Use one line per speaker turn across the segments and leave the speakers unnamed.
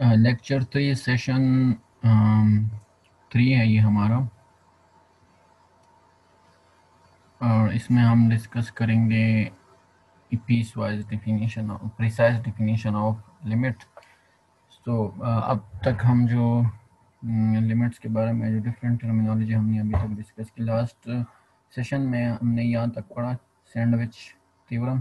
Lecture three session three है ये हमारा। और इसमें हम डिस्कस करेंगे piecewise definition precise definition of limit तो अब तक हम जो लिमिट्स के बारे में, जो डिफरेंट टर्मिनोलॉजी हमने अभी तक डिस्कस की लास्ट सेशन में हमने यहाँ तक पढ़ा सैंडविच तीव्रम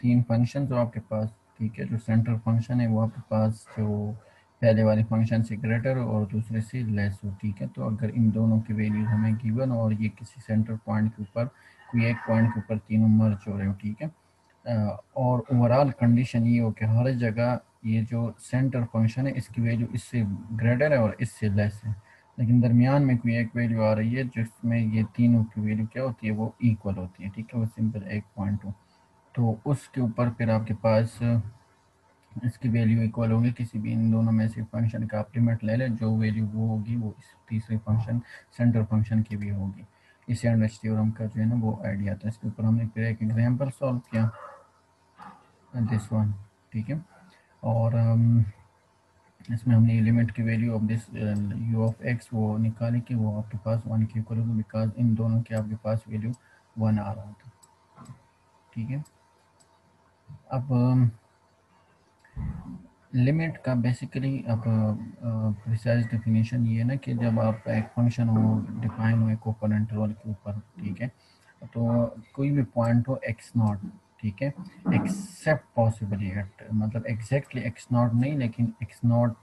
तीन फ़ंक्शन जो आपके पास। ठीक है जो सेंटर फ़ंक्शन है, वो आपके पास जो पहले वाले फ़ंक्शन से ग्रेटर और दूसरे से लेस हो, ठीक है? तो अगर इन दोनों की वैल्यूज़ हमें गिवन और ये किसी सेंटर पॉइंट के ऊपर, कोई एक पॉइंट के ऊपर तीनों मर्ज हो रहे हो, ठीक है? और ओवरऑल कंडीशन ये हो कि हर जगह ये जो सेंटर फ़ंक्शन है, इसकी वैल्यू इससे ग्रेटर है और इससे लेस है। लेकिन दरमियान में कोई एक वैल्यू आ रही है, जिसमें ये तीनों की वैल्यू क्या होती है, वो इक्वल होती है, ठीक है? वो सिंपल एक पॉइंट हो। तो उसके ऊपर फिर आपके पास इसकी वैल्यू इक्वल होगी किसी भी इन दोनों में से फ़ंक्शन का आप लिमिट ले लें जो वैल्यू वो होगी वो इस तीसरे फ़ंक्शन सेंटर फ़ंक्शन की भी होगी। इस एंडच थ्योरम का जो है ना वो आइडिया था। इसके ऊपर हमने फिर एक एग्जांपल सॉल्व किया दिस वन ठीक है? और um, इसमें हमने लिमिट की value of this u of x वो निकाली कि वो आपके पास वन की इक्वल होगी बिकॉज़ इन दोनों के आपके पास वैल्यू वन आ रहा था। ठीक है? अब लिमिट um, का बेसिकली अब प्रिसाइज uh, डेफिनेशन ये ना कि जब आप एक फ़ंक्शन हो डिफाइन हो एक ओपन इंटरवल के ऊपर ठीक है? तो कोई भी पॉइंट हो एक्स नॉट ठीक है? एक्सेप्ट पॉसिबली एट मतलब एग्जैक्टली एक्स नॉट नहीं लेकिन एक्स नॉट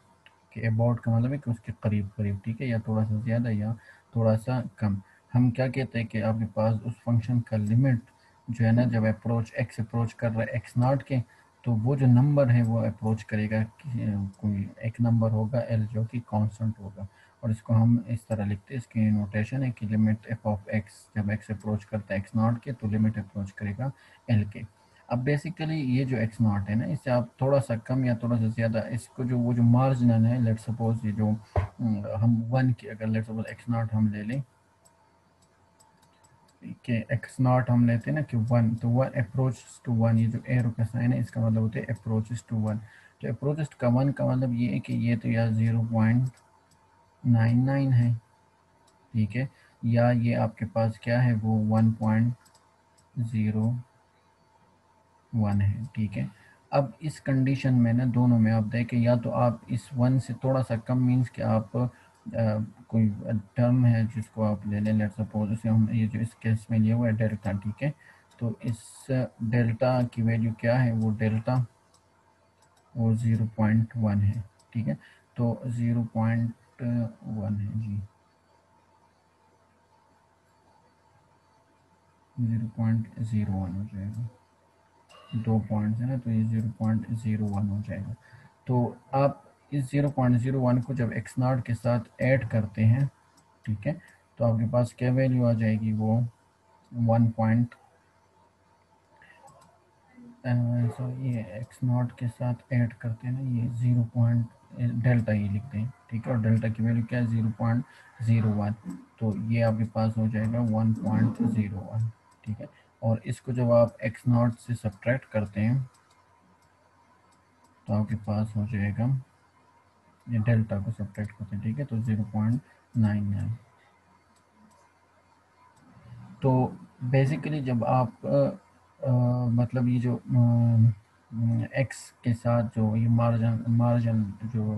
के अबाउट का मतलब है कि उसके करीब करीब ठीक है? या थोड़ा सा ज़्यादा या थोड़ा सा कम। हम क्या कहते हैं कि आपके पास उस फ़ंक्शन का लिमिट जो है ना, जब अप्रोच एक्स अप्रोच कर रहा है एक्स नॉट के तो वो जो नंबर है, वो अप्रोच करेगा कोई एक नंबर होगा एल जो कि कांस्टेंट होगा। और इसको हम इस तरह लिखते हैं, इसकी नोटेशन है कि लिमिट एफ़ ऑफ़ एक्स जब एक्स अप्रोच करता है एक्स नॉट के तो लिमिट अप्रोच करेगा एल के। अब बेसिकली ये जो एक्स नॉट है ना, इससे आप थोड़ा सा कम या थोड़ा सा ज़्यादा, इसको जो, वो जो मार्जिनल है लेट सपोज़ ये जो हम वन की, अगर लेट सपोज़ एक्स नॉट हम ले लें कि एक्स नॉट हम लेते हैं ना कि वन तो वन अप्रोच टू वन ये जो एरो का साइन है इसका मतलब होता है अप्रोचेस टू वन तो अप्रोचेस का वन का मतलब ये है कि ये तो यार ज़ीरो पॉइंट नाइन नाइन है, ठीक है? या ये आपके पास क्या है, वो वन पॉइंट ज़ीरो वन है, ठीक है? अब इस कंडीशन में ना, दोनों में आप देखें, या तो आप इस वन से थोड़ा सा कम मीन्स कि आप कोई टर्म है जिसको आप ले लें लेट सपोज़ उसे हम ये जो इस केस में लिया हुआ है डेल्टा ठीक है? तो इस डेल्टा की वैल्यू क्या है? वो डेल्टा वो ज़ीरो पॉइंट वन है, ठीक है? तो ज़ीरो पॉइंट वन है जी। ज़ीरो पॉइंट ज़ीरो वन हो जाएगा। दो पॉइंट्स है ना तो ये ज़ीरो पॉइंट ज़ीरो वन हो जाएगा। तो आप इस ज़ीरो पॉइंट ज़ीरो वन को जब एक्स नॉट के साथ ऐड करते हैं, ठीक है तो आपके पास क्या वैल्यू आ जाएगी वो? वन पॉइंट ये एक्स नॉट के साथ ऐड करते हैं ना, ये ज़ीरो पॉइंट डेल्टा ये लिखते हैं, ठीक है, और डेल्टा की वैल्यू क्या है? ज़ीरो पॉइंट ज़ीरो वन तो ये आपके पास हो जाएगा वन पॉइंट ज़ीरो वन ठीक है, और इसको जब आप एक्स नॉट से सब्ट्रैक्ट करते हैं तो आपके पास हो जाएगा ये डेल्टा को सब्ट्रैक्ट करते हैं ठीक है? तो ज़ीरो पॉइंट नाइन नाइन तो बेसिकली जब आप आ, आ, मतलब ये जो एक्स के साथ जो ये मार्जिन मार्जिन जो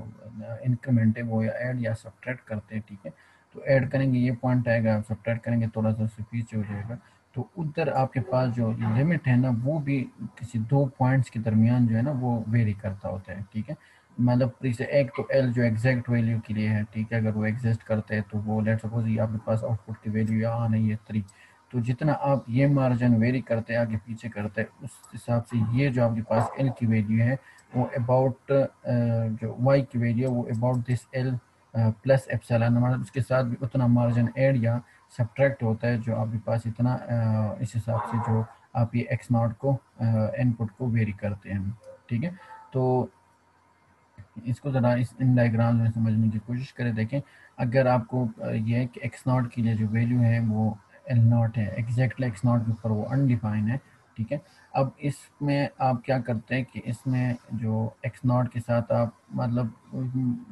इंक्रीमेंट है वो या ऐड या सब्ट्रैक्ट करते हैं ठीक है? तो ऐड करेंगे ये पॉइंट आएगा आप सब्ट्रैक्ट करेंगे थोड़ा सा उससे पीछे हो जाएगा। तो उधर आपके पास जो लिमिट है ना वो भी किसी दो पॉइंट्स के दरमियान जो है ना वो वेरी करता होता है ठीक है? मतलब जैसे एक तो एल जो एग्जैक्ट वैल्यू के लिए है, ठीक है, अगर वो एग्जिस्ट करते हैं तो वो लेट सपोज़ ये आपके पास आउटपुट की वैल्यू यहाँ नहीं है थ्री तो जितना आप ये मार्जिन वेरी करते हैं, आगे पीछे करते हैं, उस हिसाब से ये जो आपके पास एल की वैल्यू है, वो अबाउट जो वाई की वैल्यू है, वो about this L plus epsilon मतलब उसके साथ भी उतना मार्जिन एड या सब्ट्रैक्ट होता है जो आपके पास इतना इस हिसाब से जो आप ये एक्स नॉट को इनपुट को वेरी करते हैं, ठीक है? तो इसको ज़रा इस इन डायग्राम में समझने की कोशिश करें। देखें, अगर आपको ये है कि एक्स नॉट की जो वैल्यू है, वो एल नॉट है एग्जैक्टली एक्स नॉट के ऊपर वो अनडिफाइन है, ठीक है? अब इसमें आप क्या करते हैं कि इसमें जो एक्स नॉट के साथ आप मतलब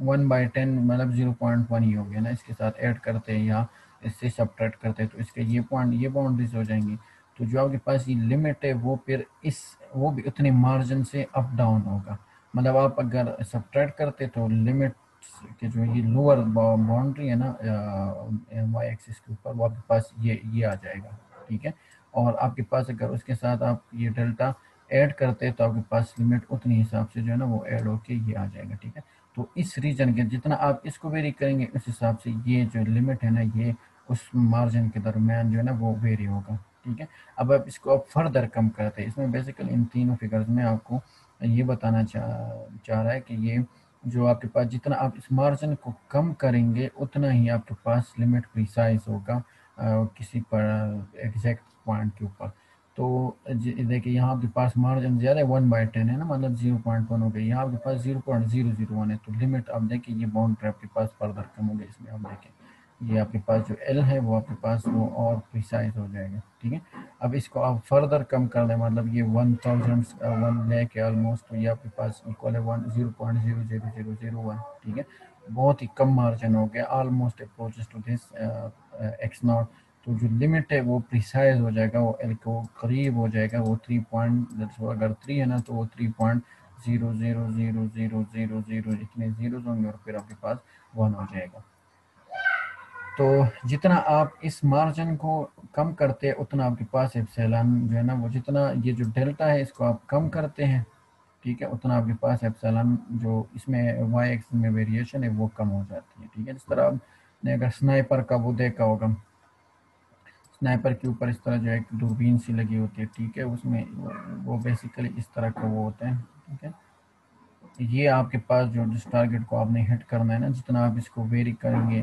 वन बाई टेन मतलब ज़ीरो पॉइंट वन ही हो गया ना, इसके साथ ऐड करते हैं या इससे सब्ट्रैक्ट करते हैं तो इसके ये पॉइंट ये बाउंड्रीज हो जाएँगी। तो जो आपके पास ये लिमिट है, वो फिर इस, वो भी उतने मार्जिन से अप डाउन होगा। मतलब आप अगर सब्ट्रैक्ट करते तो लिमिट के जो ये लोअर बाउंड्री है ना वाई एक्सिस के ऊपर वो आपके पास ये ये आ जाएगा, ठीक है? और आपके पास अगर उसके साथ आप ये डेल्टा ऐड करते तो आपके पास लिमिट उतनी हिसाब से जो है ना वो ऐड होके ये आ जाएगा, ठीक है? तो इस रीजन के जितना आप इसको वेरी करेंगे, उस हिसाब से ये जो लिमिट है ना, ये उस मार्जिन के दरमियान जो है ना वो वेरी होगा, ठीक है? अब आप इसको आप फर्दर कम करते हैं, इसमें बेसिकली इन तीनों फिगर्स में आपको ये बताना चाह चाह रहा है कि ये जो आपके पास जितना आप इस मार्जिन को कम करेंगे उतना ही आपके पास लिमिट प्रिसाइज होगा आ, किसी पर एग्जैक्ट पॉइंट के ऊपर। तो देखिए यहाँ आपके पास मार्जिन ज़्यादा है वन बाई टेन है ना मतलब ज़ीरो पॉइंट वन हो गया। यहाँ आपके पास zero point zero zero one है तो लिमिट आप देखिए ये बाउंड्री आपके पास फर्दर कम हो गया इसमें आप देखें। ये आपके पास जो एल है, वो आपके पास वो और प्रिसाइज हो जाएगा, ठीक है? अब इसको आप फर्दर कम कर दें मतलब ये वन थाउज़ेंड वन लैक है ऑलमोस्ट तो ये आपके पास इक्वल है one zero point zero zero zero zero one ठीक है? बहुत ही कम मार्जिन हो गया almost approaches to this x not तो जो लिमिट है, वो प्रिसाइज हो जाएगा, वो एल को करीब हो जाएगा, वो थ्री पॉइंट अगर थ्री है ना तो वो three point zero zero zero zero zero zero इतने ज़ीरो होंगे और फिर आपके पास वन हो जाएगा। तो जितना आप इस मार्जिन को कम करते हैं, उतना आपके पास एप्सैलन जो है ना, वो जितना ये जो डेल्टा है, इसको आप कम करते हैं, ठीक है, उतना आपके पास एप्सैलन जो इसमें वाई एक्स में वेरिएशन है, वो कम हो जाती है, ठीक है। जिस तरह आपने अगर स्नाइपर का वो देखा होगा स्नाइपर के ऊपर इस तरह जो एक दूरबीन सी लगी होती है, ठीक है, उसमें वो बेसिकली इस तरह का वो होते हैं, ठीक है। ये आपके पास जो जिस टारगेट को आपने हिट करना है ना जितना आप इसको वेरी करेंगे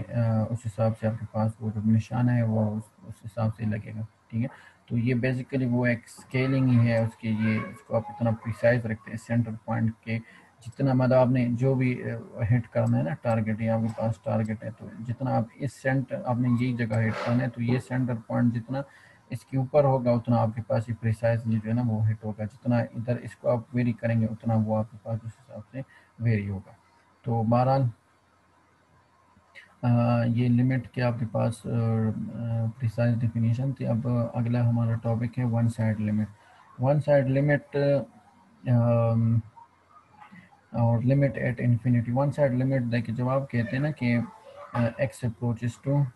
उस हिसाब से आपके पास वो जो निशाना है वो उस, उस हिसाब से लगेगा ठीक है? तो ये बेसिकली वो एक स्केलिंग ही है उसके ये उसको आप इतना प्रिसाइज रखते हैं सेंटर पॉइंट के जितना मतलब आपने जो भी हिट करना है ना टारगेट या आपके पास टारगेट है तो जितना आप इस सेंटर आपने यही जगह हिट करना है तो ये सेंटर पॉइंट जितना इसके ऊपर होगा, उतना आपके पास ये प्रिसाइजली जो है ना वो हिट होगा। जितना इधर इसको आप वेरी करेंगे, उतना वो आपके पास उस हिसाब से वेरी होगा। तो बहरहाल ये लिमिट के आपके पास प्रिसाइज डिफिनीशन थी। अब अगला हमारा टॉपिक है one side limit one side limit और limit at infinity one side limit देखिए, जब आप कहते हैं ना कि एक्स अप्रोचेस टू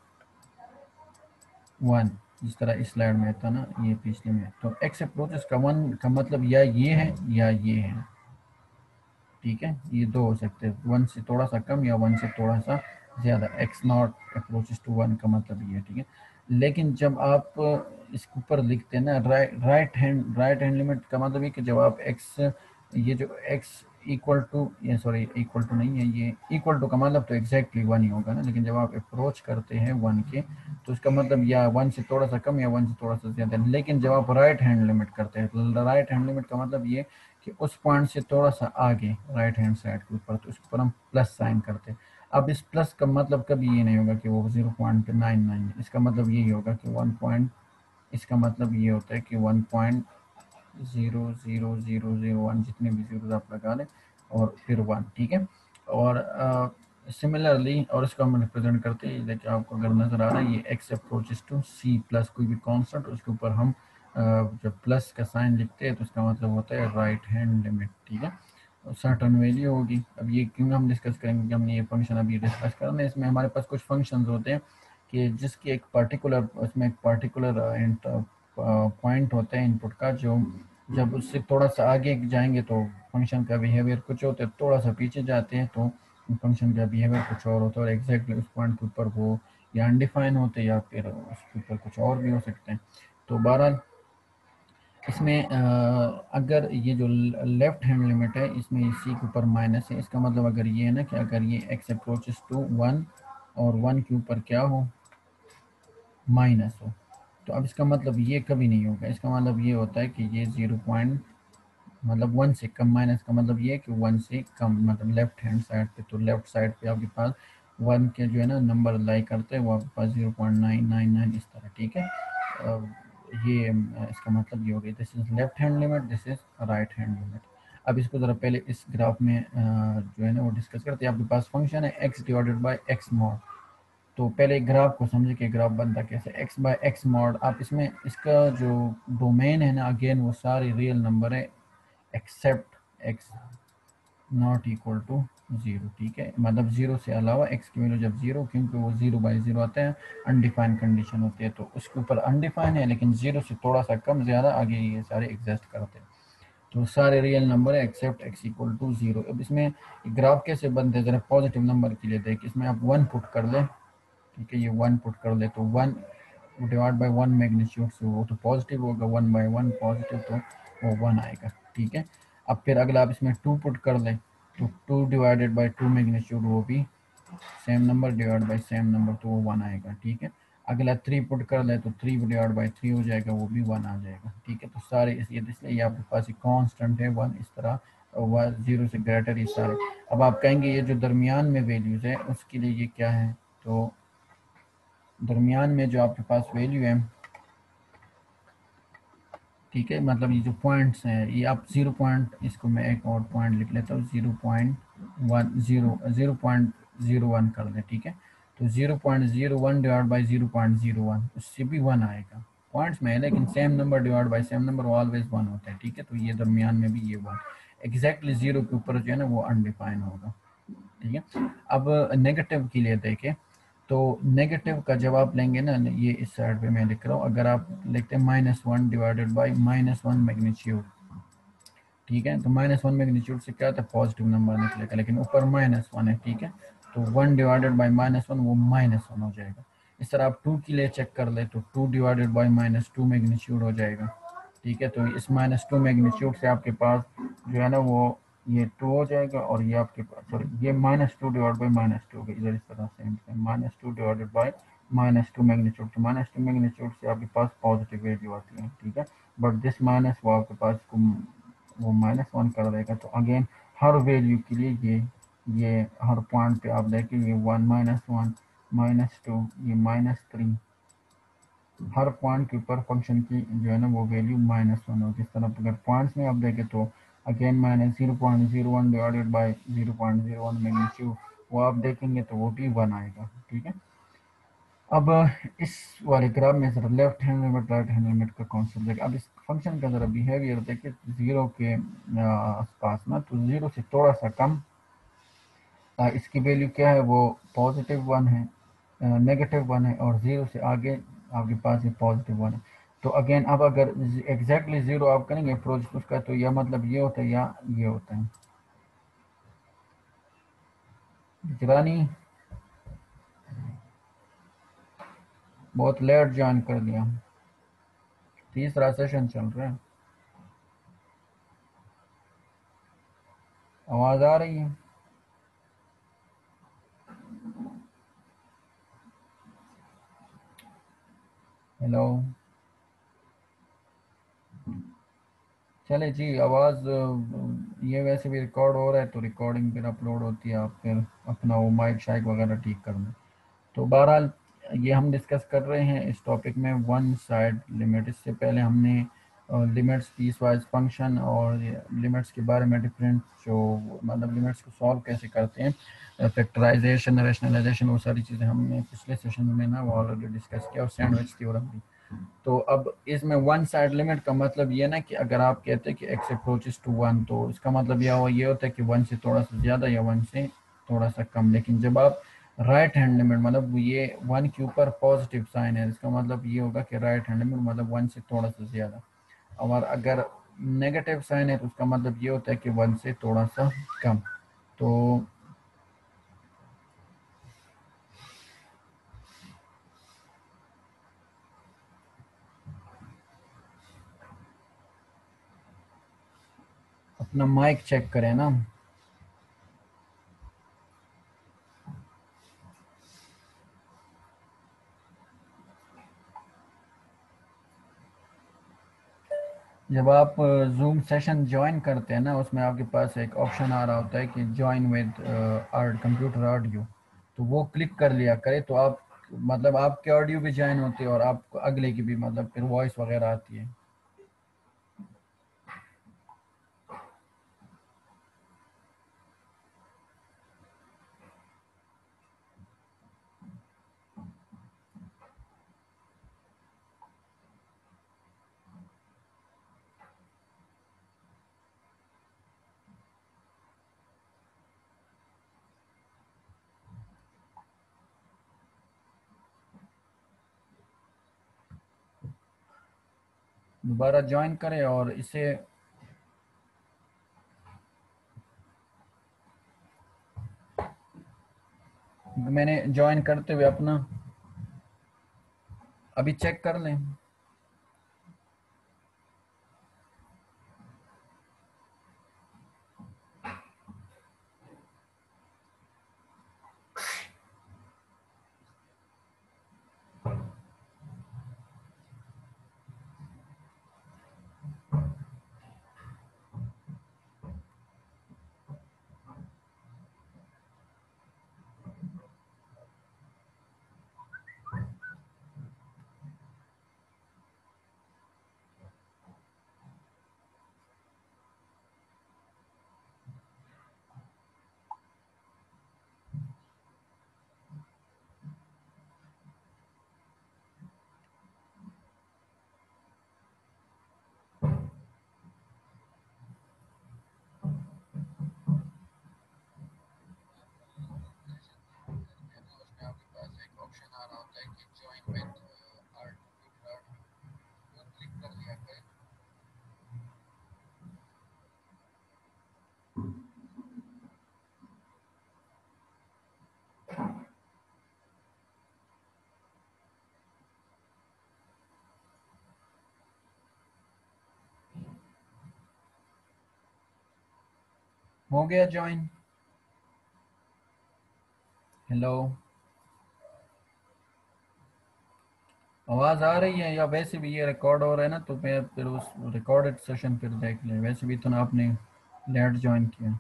वन जिस तरह इस स्लाइड में था ना, ये पिछले में। तो एक्स अप्रोचेस वन का मतलब या ये है या ये है। ठीक है? ये दो हो सकते हैं। वन से थोड़ा सा कम या वन से थोड़ा सा ज़्यादा। X naught approaches to one का मतलब ये है, ठीक है? लेकिन जब आप इसके ऊपर लिखते हैं ना right right hand right hand limit का मतलब ये कि जब आप एक्स ये जो एक्स इक्वल टू ये सॉरी इक्वल टू नहीं है, ये इक्वल टू का मतलब तो एग्जैक्टली वन ही होगा ना, लेकिन जब आप अप्रोच करते हैं वन के तो इसका मतलब या वन से थोड़ा सा कम या वन से थोड़ा सा ज़्यादा लेकिन जब आप राइट हैंड लिमिट करते हैं राइट हैंड लिमिट का मतलब ये कि उस पॉइंट से थोड़ा सा आगे राइट हैंड साइड के ऊपर तो उसके ऊपर हम प्लस साइन करते हैं। अब इस प्लस का मतलब कभी ये नहीं होगा कि वो ज़ीरो पॉइंट नाइन नाइन इसका मतलब यही होगा कि वन पॉइंट इसका मतलब ये होता है कि one point zero zero zero zero one जितने भी ज़ीरो आप लगा लें और फिर वन, ठीक है? और सिमिलरली और इसको हम रिप्रेजेंट करते हैं, देखिए आपको अगर नज़र आ रहा है, ये x approaches to c plus कोई भी कॉन्स्टेंट उसके ऊपर हम जब प्लस का साइन लिखते हैं तो उसका मतलब होता है राइट हैंड लिमिट ठीक है? सर्टन वैल्यू होगी। अब ये क्यों हम डिस्कस करेंगे कि हमने ये फ़ंक्शन अभी डिस्कस करना है, इसमें हमारे पास कुछ फ़ंक्शन होते हैं कि जिसकी एक पर्टिकुलर उसमें एक पर्टिकुलर पॉइंट होता है इनपुट का जो जब उससे थोड़ा सा आगे जाएँगे तो फ़ंक्शन का बिहेवियर कुछ होता है, थोड़ा सा पीछे जाते हैं तो फ़ंक्शन का बिहेवियर कुछ और होता है और एग्जैक्टली उस पॉइंट के ऊपर वो या अनडिफाइन होते या फिर उसके ऊपर कुछ और भी हो सकते हैं। तो बहरहाल, इसमें अगर ये जो लेफ़्ट हैंड लिमिट है, इसमें सी के ऊपर माइनस है, इसका मतलब अगर ये है ना कि अगर ये एक्स अप्रोचेस टू वन और वन के ऊपर क्या हो? माइनस हो। तो अब इसका मतलब ये कभी नहीं होगा। इसका मतलब ये होता है कि ये ज़ीरो पॉइंट मतलब वन से कम माइनस का मतलब ये है कि वन से कम मतलब लेफ़्ट हैंड साइड पे तो लेफ़्ट साइड पे आपके पास वन के जो है ना नंबर लाई करते हैं, वो आपके पास zero point nine nine nine इस तरह, ठीक है? ये, इसका मतलब ये हो गया। This is left hand limit this is right hand limit अब इसको ज़रा पहले इस ग्राफ में जो है ना वो डिस्कस करते हैं। आपके पास फ़ंक्शन है x divided by x mod तो पहले ग्राफ को समझे कि ग्राफ बनता कैसे? एक्स बाय एक्स मॉड आप इसमें इसका जो डोमेन है ना अगेन वो सारे रियल नंबर है except x not equal to zero ठीक है? मतलब ज़ीरो से अलावा एक्स की वैल्यू जब ज़ीरो क्योंकि वो ज़ीरो बाई ज़ीरो आते हैं अनडिफाइन कंडीशन होती है तो उसके ऊपर अनडिफाइन है, लेकिन ज़ीरो से थोड़ा सा कम ज़्यादा आगे ये सारे एग्जिस्ट करते हैं। तो सारे रियल नंबर है except x equal to zero अब इसमें ग्राफ कैसे बनते हैं, ज़रा पॉजिटिव नंबर के लिए देख, इसमें आप वन पुट कर लें। ठीक है, ये वन पुट कर ले तो one divide by one magnitude से वो तो पॉजिटिव होगा वन बाई वन पॉजिटिव तो वो वन आएगा, ठीक है? अब फिर अगला आप इसमें टू पुट कर लें तो two divided by two magnitude वो भी same number divide by same number तो वो वन आएगा, ठीक है? अगला थ्री पुट कर ले तो थ्री डिवाइड बाई थ्री हो जाएगा, वो भी वन आ जाएगा, ठीक है? तो सारे इसलिए इसलिए आपके पास एक कॉन्स्टेंट है वन इस तरह ज़ीरो से ग्रेटर ये सारे। अब आप कहेंगे ये जो दरमियान में वैल्यूज़ है, उसके लिए ये क्या है? तो दरमियान में जो आपके पास वैल्यू है, ठीक है? मतलब ये जो पॉइंट्स हैं, ये आप ज़ीरो पॉइंट इसको मैं एक और पॉइंट लिख लेता हूँ zero point one zero zero point zero one कर दें, ठीक है? तो zero point zero one divide by zero point zero one उससे भी वन आएगा। पॉइंट्स में है, लेकिन same number divide by same number always one होता है, ठीक है? तो ये दरमियान में भी ये वन एग्जैक्टली ज़ीरो के ऊपर जो है ना, वो अनडिफाइन होगा, ठीक है? अब नेगेटिव के लिए देखें तो नेगेटिव का जवाब लेंगे ना, ये इस साइड पे मैं लिख रहा हूँ। अगर आप लिखते हैं minus one divided by minus one magnitude ठीक है? तो माइनस वन मैग्नीट्यूड से क्या होता है पॉजिटिव नंबर निकलेगा लेकिन ऊपर माइनस वन है, ठीक है? तो one divided by minus one वो माइनस वन हो जाएगा। इस तरह आप टू के लिए चेक कर ले तो two divided by minus two magnitude हो जाएगा, ठीक है? तो इस माइनस टू मैग्नीट्यूड से आपके पास जो है ना, वो ये टू हो जाएगा और ये आपके पास सॉरी ये minus two divide by minus two होगा। इधर इस तरह से minus two divided by minus two magnitude तो माइनस टू मैग्नीट्यूड से आपके पास पॉजिटिव वैल्यू आती है, ठीक है? बट दिस माइनस वो आपके पास को, वो माइनस वन कर देगा। तो अगेन हर वैल्यू के लिए ये ये हर पॉइंट पे आप देखें ये one minus one minus two ये माइनस थ्री हर पॉइंट के ऊपर फ़ंक्शन की जो है ना, वो वैल्यू माइनस वन होगी। इस तरह अगर पॉइंट्स में आप देखें तो again zero one divided zero one magnitude वो आप देखेंगे तो वो भी वन आएगा, ठीक है? अब, इस वाले ग्राफ में जरा left hand limit right hand limit का कॉन्सेप्ट देखिए अब इस फ़ंक्शन का जरा बिहेवियर देखिए ज़ीरो के आसपास ना तो ज़ीरो से थोड़ा सा कम इसकी वैल्यू क्या है? वो पॉजिटिव वन है नेगेटिव वन है और ज़ीरो से आगे, आपके पास ये पॉजिटिव वन है। तो अगेन अब अगर एग्जैक्टली ज़ीरो आप करेंगे अप्रोच उसका तो यह मतलब ये होता है या ये होता है। गिरानी बहुत लेट ज्वाइन कर दिया। तीसरा सेशन चल रहा है। आवाज़ आ रही है? हेलो चले जी, आवाज़ ये वैसे भी रिकॉर्ड हो रहा है तो रिकॉर्डिंग फिर अपलोड होती है आप फिर अपना वो माइक शाइक वगैरह ठीक कर लें तो बहरहाल, ये हम डिस्कस कर रहे हैं इस टॉपिक में वन साइड लिमिट इससे पहले हमने लिमिट्स पीस वाइज फ़ंक्शन और लिमिट्स के बारे में डिफरेंट जो मतलब लिमिट्स को सॉल्व कैसे करते हैं फैक्टराइजेशन रेशनलाइजेशन वो सारी चीज़ें हमने पिछले सेशन में ना वो ऑलरेडी डिस्कस किया और सैंडविच थ्योरम भी। तो अब इसमें वन साइड लिमिट का मतलब ये ना कि अगर आप कहते हैं कि एक्स अप्रोचेस टू वन तो इसका मतलब यह ये होता है कि वन से थोड़ा सा ज़्यादा या वन से थोड़ा सा कम। लेकिन जब आप राइट हैंड लिमिट मतलब ये वन के ऊपर पॉजिटिव साइन है, इसका मतलब ये होगा कि राइट हैंड लिमिट मतलब वन से थोड़ा सा ज़्यादा। और अगर नेगेटिव साइन है तो उसका मतलब ये होता है कि वन से थोड़ा सा कम। तो अपना माइक चेक करें ना। जब आप जूम सेशन ज्वाइन करते हैं ना, उसमें आपके पास एक ऑप्शन आ रहा होता है कि join with art computer audio तो वो क्लिक कर लिया करें तो आप मतलब आपके ऑडियो भी ज्वाइन होती है और आपको अगले की भी मतलब फिर वॉइस वगैरह आती है। दोबारा ज्वाइन करें और इसे मैंने ज्वाइन करते हुए अपना अभी चेक कर लें। हो गया ज्वाइन हेलो आवाज़ आ रही है या वैसे भी ये रिकॉर्ड हो रहा है ना तो मैं फिर उस रिकॉर्डेड सेशन फिर देख लें। वैसे भी तो ना आपने लेट ज्वाइन किया।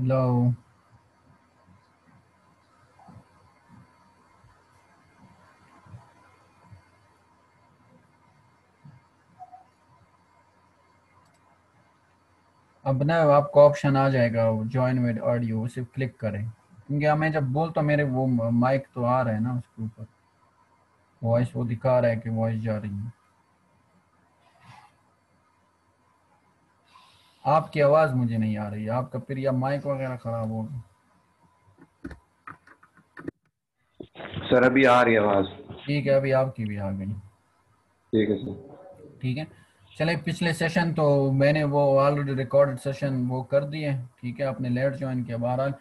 हेलो अब ना आपको ऑप्शन आ जाएगा ज्वाइन विद ऑडियो उसे क्लिक करें। क्योंकि मैं जब बोलता मेरे वो माइक तो आ रहा है ना उसके ऊपर। वॉइस वो दिखा रहा है कि वॉइस जा रही है। आपकी आवाज़ मुझे नहीं आ रही आपका फिर या माइक वगैरह ख़राब होगा
सर अभी आ रही आवाज़।
ठीक है अभी आपकी भी आ गई।
ठीक है सर।
ठीक है। चले पिछले सेशन तो मैंने वो ऑलरेडी रिकॉर्डेड सेशन वो कर दिए। ठीक है आपने लेट ज्वाइन किया। बहरहाल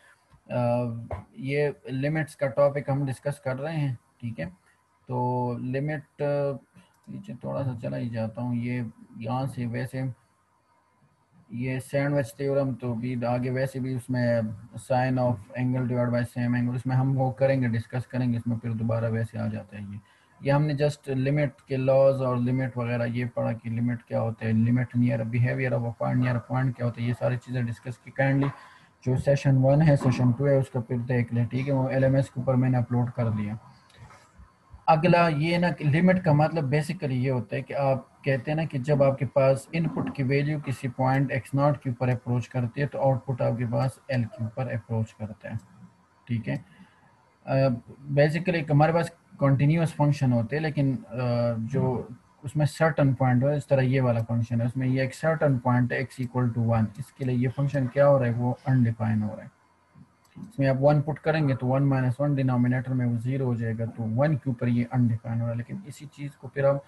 ये लिमिट्स का टॉपिक हम डिस्कस कर रहे हैं। ठीक है तो लिमिट पीछे थोड़ा सा चला ही जाता हूँ। ये यहाँ से वैसे ये सैंडविच थ्योरम तो भी आगे वैसे भी उसमें sine of angle divide by same angle उसमें हम वो करेंगे डिस्कस करेंगे, इसमें फिर दोबारा वैसे आ जाता है ये। ये हमने जस्ट लिमिट के लॉज और लिमिट वगैरह, ये पढ़ा कि लिमिट क्या होता है limit near behaviour of point near point क्या होता है, ये सारी चीज़ें डिस्कस की काइंडली जो सेशन वन है सेशन टू है, उसका फिर देख लें, ठीक है, वो एलएमएस के ऊपर मैंने अपलोड कर दिया। अगला ये ना कि लिमिट का मतलब बेसिकली ये होता है कि आप कहते हैं ना कि जब आपके पास इनपुट की वैल्यू किसी पॉइंट एक्स नॉट के ऊपर अप्रोच करती है तो आउटपुट आपके पास एल के ऊपर अप्रोच करता है। ठीक है? बेसिकली हमारे पास कंटिन्यूस फ़ंक्शन होते हैं लेकिन uh, जो उसमें सर्टन पॉइंट हो इस तरह ये वाला फ़ंक्शन है उसमें ये एक सर्टन पॉइंट है एक्स इक्वल टू वन इसके लिए ये फ़ंक्शन क्या हो रहा है वो अनडिफाइन हो रहा है। इसमें आप वन पुट करेंगे तो वन माइनस वन डिनोमिनेटर में वो ज़ीरो हो जाएगा तो वन के ऊपर ये अनडिफाइन हो रहा है। लेकिन इसी चीज़ को फिर हम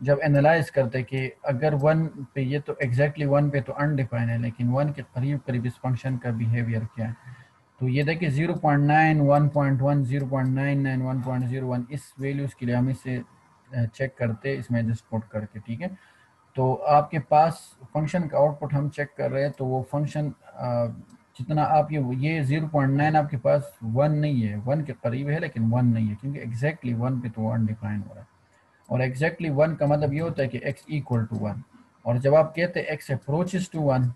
जब एनालाइज करते कि अगर वन पे ये तो एग्जैक्टली exactly वन पे तो अनडिफाइन है, लेकिन वन के करीब करीब इस फ़ंक्शन का बिहेवियर क्या है? तो ये देखिए zero point nine one point one zero point nine nine one point zero one इस वैल्यूज़ के लिए हम इसे चेक करते इसमें एडजस्ट पुट करके, ठीक है? तो आपके पास फ़ंक्शन का आउटपुट हम चेक कर रहे हैं तो वो फ़ंक्शन जितना आप ये ये ज़ीरो पॉइंट नाइन आपके पास वन नहीं है। वन के करीब है, लेकिन वन नहीं है, क्योंकि एग्जैक्टली वन पे तो वन डिफाइन हो रहा है। और एग्जैक्टली वन का मतलब ये होता है कि एक्स इक्वल टू वन और जब आप कहते हैं एक्स अप्रोचेस टू वन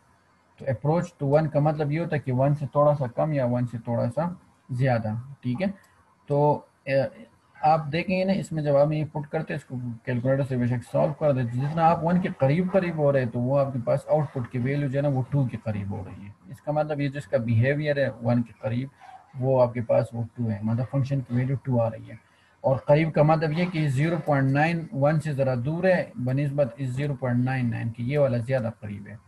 तो अप्रोच टू वन का मतलब ये होता है कि वन से थोड़ा सा कम या वन से थोड़ा सा ज़्यादा, ठीक है? तो आप देखेंगे ना, इसमें जब आप ये पुट करते हैं, इसको कैलकुलेटर से बेशक सॉल्व कर देते जितना आप वन के करीब करीब हो रहे हैं तो वो आपके पास आउटपुट की वैल्यू जो है ना, वो टू के करीब हो रही है। इसका मतलब ये जो इसका बिहेवियर है वन के करीब, वो आपके पास वो टू है। मतलब फ़ंक्शन की वैल्यू टू आ रही है। और करीब का मतलब ये कि ज़ीरो पॉइंट नाइन वन से ज़रा दूर है, बनस्बत इस ज़ीरो पॉइंट नाइन नाइन की ये वाला ज़्यादा करीब है।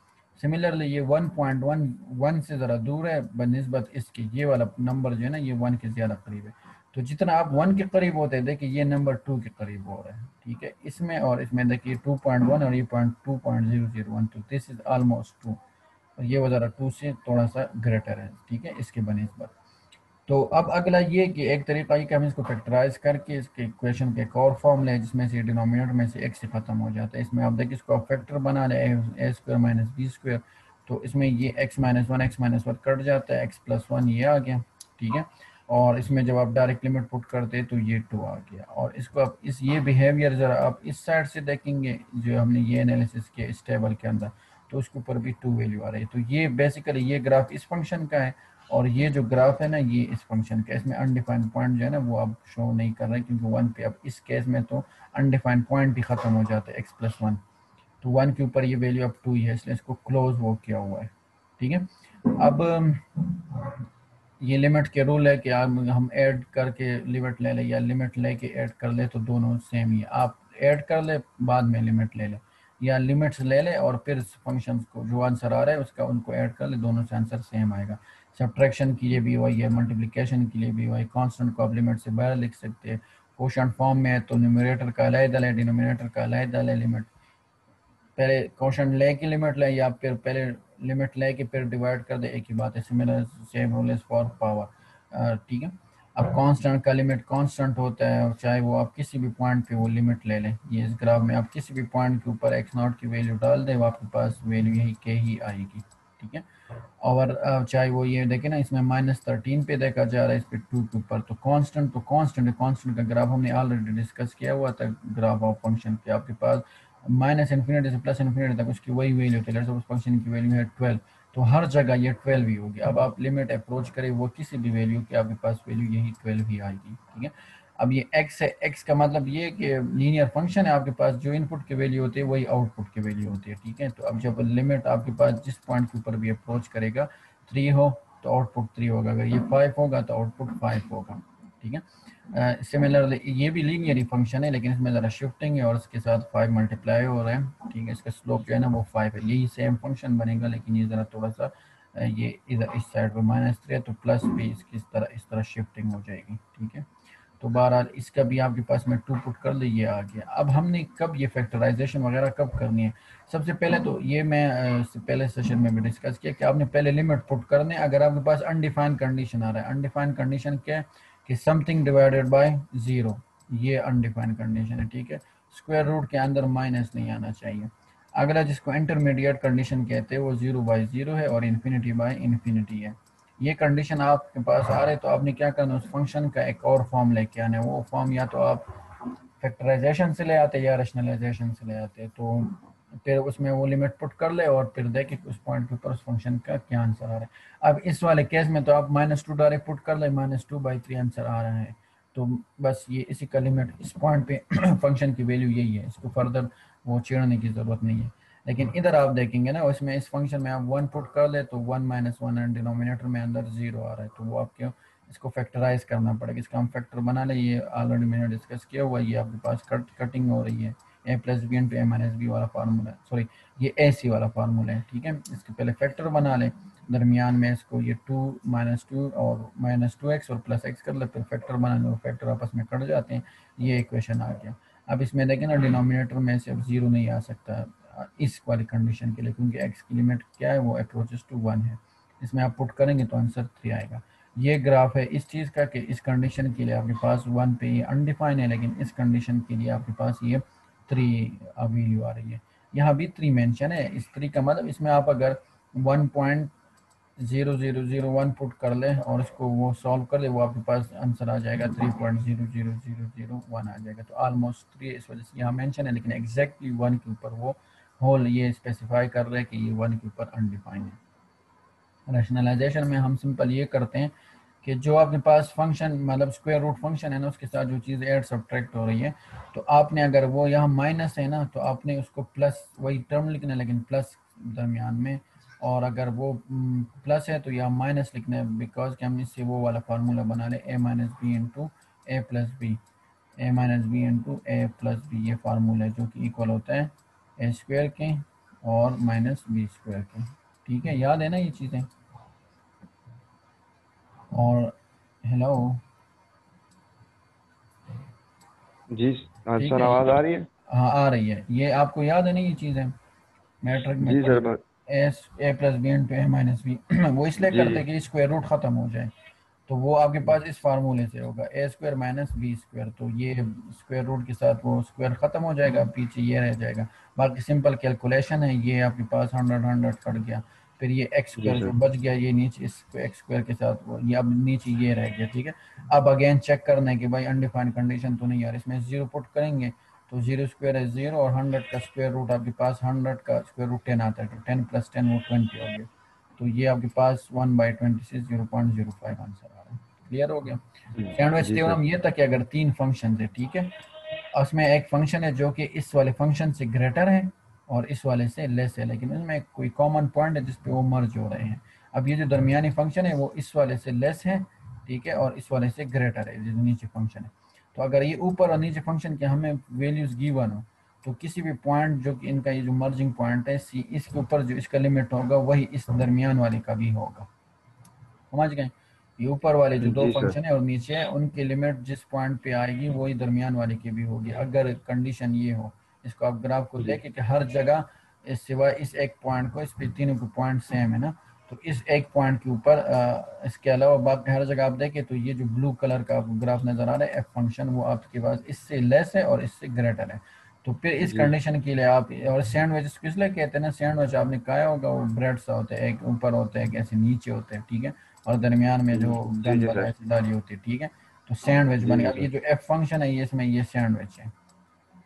सिमिलरली ये वन पॉइंट वन वन से ज़रा दूर है, बनस्बत इसके ये वाला नंबर जो है ना, ये वन के ज़्यादा करीब है। तो जितना आप वन के करीब होते हैं, देखिए ये नंबर टू के करीब हो रहा है, ठीक है? इसमें और इसमें देखिए टू पॉइंट वन और ये point two point zero zero one तो दिस इज़ आलमोस्ट टू और ये वजह टू से थोड़ा सा ग्रेटर है, ठीक है? इसके बनस्बत तो अब अगला ये कि एक तरीका ये कि हम इसको फैक्टराइज करके इसके इक्वेशन के एक और फॉर्म ले, जिसमें से डिनोमिनेटर में से एक से ख़त्म हो जाता है। इसमें आप देखिए इसको आप फैक्टर बना लें a square minus b square तो इसमें ये x minus one x minus one cut जाता है एक्स प्लस वन ये आ गया, ठीक है? और इसमें जब आप डायरेक्ट लिमिट पुट करते तो ये टू आ गया। और इसको आप इस, ये बिहेवियर ज़रा आप इस साइड से देखेंगे, जो हमने ये एनालिसिस किया, इस टेबल के अंदर। तो उसके ऊपर भी टू वैल्यू आ रही है। तो ये बेसिकली ये ग्राफ इस फ़ंक्शन का है और ये जो ग्राफ है ना, ये इस फ़ंक्शन का इसमें अनडिफाइंड पॉइंट जो है ना, वो अब शो नहीं कर रहे क्योंकि वन पे अब इस केस में तो अनडिफाइंड पॉइंट भी ख़त्म हो जाता है एक्स प्लस वन तो वन के ऊपर ये वैल्यू अब टू ही है, इसलिए इसको क्लोज वो किया हुआ है। ठीक है? अब, ये लिमिट के रूल है कि हम ऐड करके लिमिट ले लें या लिमिट लेके ऐड कर ले तो दोनों सेम ही आप ऐड कर ले, बाद में लिमिट ले लें। या लिमिट्स ले लें और फिर फ़ंक्शन को जो आंसर आ रहा है, उसका उनको ऐड कर ले, दोनों से आंसर सेम आएगा। सब्ट्रैक्शन के लिए भी वही है मल्टीप्लिकेशन के लिए भी वही कांस्टेंट को आप लिमिट से बाहर लिख सकते हैं। क्वेश्चन फॉर्म में है तो न्यूमरेटर का अलहदा है डिनोमिनेटर का अलहदा है लिमिट पहले क्वेश्चन ले की लिमिट ले या फिर पहले लिमिट ले के फिर डिवाइड कर दे, एक ही बात है similar same rule is for power ठीक है? अब कांस्टेंट का लिमिट कांस्टेंट होता है, और चाहे वो आप किसी भी पॉइंट पे वो लिमिट ले लें। ये इस ग्राफ में आप किसी भी पॉइंट के ऊपर एक्स नॉट की वैल्यू डाल दें, वो आपके पास वैल्यू यही के ही आएगी, ठीक है? और चाहे वो ये देखे ना, इसमें माइनस थर्टीन पे देखा जा रहा है, इस पर टू के ऊपर। तो कांस्टेंट तो कांस्टेंट है। का ग्राफ हमने ऑलरेडी डिस्कस किया हुआ था ग्राफ ऑफ़ फ़ंक्शन के आपके पास। माइनस इन्फिनिटी से प्लस इन्फिनिटी तक उसकी वही वैल्यू है फ़ंक्शन की वैल्यू है ट्वेल्व तो हर जगह ये ट्वेल्व ही होगी। अब आप लिमिट अप्रोच करें, वो किसी भी वैल्यू की आपके पास वैल्यू यही ट्वेल्व ही आएगी, ठीक है? अब ये एक्स है एक्स का मतलब ये कि लीनियर फ़ंक्शन है, आपके पास जो इनपुट की वैल्यू होती है, वही आउटपुट की वैल्यू होती है, ठीक है? तो अब जब लिमिट आपके पास जिस पॉइंट के ऊपर भी अप्रोच करेगा थ्री हो तो आउटपुट थ्री होगा। अगर ये फाइव होगा तो आउटपुट फाइव होगा। ठीक है? सिमिलरली ये भी लीनियर फ़ंक्शन है, लेकिन इसमें ज़रा शिफ्टिंग है और इसके साथ फाइव मल्टीप्लाई हो रहा है, ठीक है? इसका स्लोप जो है ना, वो फाइव है। यही सेम फ़ंक्शन बनेगा, लेकिन ये ज़रा थोड़ा सा ये इधर इस साइड पर माइनस थ्री है तो प्लस भी इसकी इस तरह इस तरह शिफ्टिंग हो जाएगी, ठीक है? तो बहरहाल, इसका भी आपके पास में टू पुट कर ले, ये आ गया। अब हमने कब ये फैक्टराइजेशन वगैरह कब करनी है? सबसे पहले तो ये मैं पहले सेशन में भी डिस्कस किया कि आपने पहले लिमिट पुट करने, अगर आपके पास अनडिफाइंड कंडीशन आ रहा है। अनडिफाइंड कंडीशन क्या है? कि समथिंग डिवाइडेड बाय ज़ीरो ये अनडिफाइंड कंडीशन है, ठीक है? स्क्वायर रूट के अंदर माइनस नहीं आना चाहिए। अगला जिसको इंटरमीडिएट कंडीशन कहते हैं, वो ज़ीरो बाई ज़ीरो है और इन्फिनिटी बाई इन्फिनिटी है। ये कंडीशन आपके पास आ रहे तो आपने क्या करना उस फ़ंक्शन का एक और फॉर्म लेके आना है। वो फॉर्म या तो आप फैक्टराइजेशन से ले आते या रेशनलाइजेशन से ले आते तो फिर उसमें वो लिमिट पुट कर ले और फिर देखे उस पॉइंट के ऊपर उस फ़ंक्शन का क्या आंसर आ रहा है। अब इस वाले केस में तो आप माइनस टू डायरेक्ट पुट कर ले minus two by three answer आ रहा है। तो बस ये इसी का लिमिट इस पॉइंट पे फ़ंक्शन की वैल्यू यही है, इसको फर्दर वो छेड़ने की ज़रूरत नहीं है। लेकिन इधर आप देखेंगे ना, उसमें इस फ़ंक्शन में आप वन पुट कर ले तो one minus one and denominator में अंदर ज़ीरो आ रहा है। तो वो आप क्यों, इसको फैक्टराइज करना पड़ेगा, इसका हम फैक्टर बना ले, ये ऑलरेडी मैंने डिस्कस किया हुआ ये आपके पास कट कटिंग हो रही है। A plus b into a minus b वाला फार्मूला सॉरी ये ए सी वाला फार्मूला है, ठीक है? इसके पहले फैक्टर बना लें। दरमियान में इसको ये टू माइनस टू और माइनस टू एक्स और प्लस एक्स कर ले, फिर फैक्टर बना लो फैक्टर आपस में कट जाते हैं। ये इक्वेशन आ गया। अब इसमें देखें ना डिनोमिनेटर में से अब ज़ीरो नहीं आ सकता इस वाली कंडीशन के लिए, क्योंकि एक्स की लिमिट क्या है? वो अप्रोचेस टू वन है। इसमें आप पुट करेंगे तो आंसर थ्री आएगा। ये ग्राफ है इस चीज़ का कि इस कंडीशन के लिए आपके पास वन पे ये अनडिफाइन है, लेकिन इस कंडीशन के लिए आपके पास ये थ्री वैल्यू आ रही है। यहाँ भी थ्री मेंशन है। इस थ्री का मतलब इसमें आप अगर one point zero zero zero one put कर ले और इसको वो सॉल्व कर ले, वो आपके पास आंसर आ जाएगा। Three point zero zero zero zero one आ जाएगा। तो ऑलमोस्ट थ्री इस वजह से यहाँ मेंशन है, लेकिन एग्जैक्टली वन के ऊपर वो होल ये स्पेसिफाई कर रहे हैं कि ये वन के ऊपर अनडिफाइंड है। रैशनलाइजेशन में हम सिंपल ये करते हैं कि जो आपके पास फ़ंक्शन मतलब स्क्वायर रूट फ़ंक्शन है ना, उसके साथ जो चीज़ एड सब्ट्रैक्ट हो रही है तो आपने अगर वो यहाँ माइनस है ना तो आपने उसको प्लस वही टर्म लिखना है लेकिन प्लस दरमियान में, और अगर वो प्लस है तो यहाँ माइनस लिखना है बिकॉज़ कि हम इससे वो वाला फार्मूला बना ले a minus b into a plus b a minus b into a plus b ये फार्मूला है जो कि इक्वल होता है ए स्क्वायर के और माइनस बी स्क्वायर के, ठीक है? याद है ना ये चीज़ें? और हेलो
जी हाँ सर आवाज़ आ रही है?
हाँ आ रही है। ये आपको याद है ना ये चीज़ें? मैट्रिक में
जी sir
S a plus b into a minus b वो इसलिए करते हैं कि स्क्वायर रूट खत्म हो जाए। तो वो आपके पास इस फार्मूले से होगा। A square minus b square तो ये स्क्वायर रूट के साथ वो स्क्वायर खत्म हो जाएगा पीछे ये रह जाएगा। बाकी सिंपल कैलकुलेशन है ये आपके पास हंड्रेड हंड्रेड कट गया। फिर ये एक्स स्क्वायर जो बच गया ये नीचे इस एक्स स्क्वायर के साथ वो ये अब नीचे ये रह गया ठीक है? अब अगेन चेक करना है कि भाई अनडिफाइंड कंडीशन तो नहीं यार इसमें ज़ीरो पुट करेंगे तो ज़ीरो स्क्वायर है ज़ीरो और हंड्रेड का स्क्वायर रूट आपके पास हंड्रेड का स्क्वायर रूट टेन आता है तो टेन प्लस टेन वो ट्वेंटी हो गया। तो ये आपके पास वन बाई ट्वेंटी से zero point zero five answer आ रहा है। क्लियर हो गया? सैंडविच थ्योरम ये था कि अगर तीन फ़ंक्शन है ठीक है? उसमें एक फ़ंक्शन है जो कि इस वाले फ़ंक्शन से ग्रेटर है और इस वाले से लेस है लेकिन उसमें कोई कॉमन पॉइंट है जिसपे वो मर्ज हो रहे हैं। अब ये जो दरमियानी फ़ंक्शन है वो इस वाले से लेस है ठीक है और इस वाले से ग्रेटर है जो नीचे फ़ंक्शन है। तो अगर ये ऊपर और नीचे फ़ंक्शन के हमें वैल्यूज़ गिवन हो तो किसी भी पॉइंट जो कि इनका ये जो मर्जिंग पॉइंट है सी इसके ऊपर जो इसका लिमिट होगा वही इस दरमियान वाले का भी होगा। समझ गए? ये ऊपर वाले जो दो फ़ंक्शन है और नीचे है उनकी लिमिट जिस पॉइंट पे आएगी वही दरमियान वाले की भी होगी। अगर कंडीशन ये हो इसको आप ग्राफ को देखें कि हर जगह इस सिवाय इस एक पॉइंट को इस तीनों के पॉइंट सेम है ना? तो इस एक पॉइंट के ऊपर इसके अलावा बाकी हर जगह आप देखें तो ये जो ब्लू कलर का ग्राफ नज़र आ रहा है एफ़ फ़ंक्शन वो आपके पास इससे लेस है और इससे ग्रेटर है। तो फिर इस कंडीशन के लिए आप और सैंडविच किस लिए कहते हैं ना? सैंडविच आपने कहा होगा वो ब्रेड सा होता है एक ऊपर होता है एक ऐसे नीचे होते हैं ठीक है? और दरमियान में जो डाली होती है ठीक है? तो सैंडविच बन गया। ये जो एफ़ फ़ंक्शन है ये इसमें ये सैंडविच है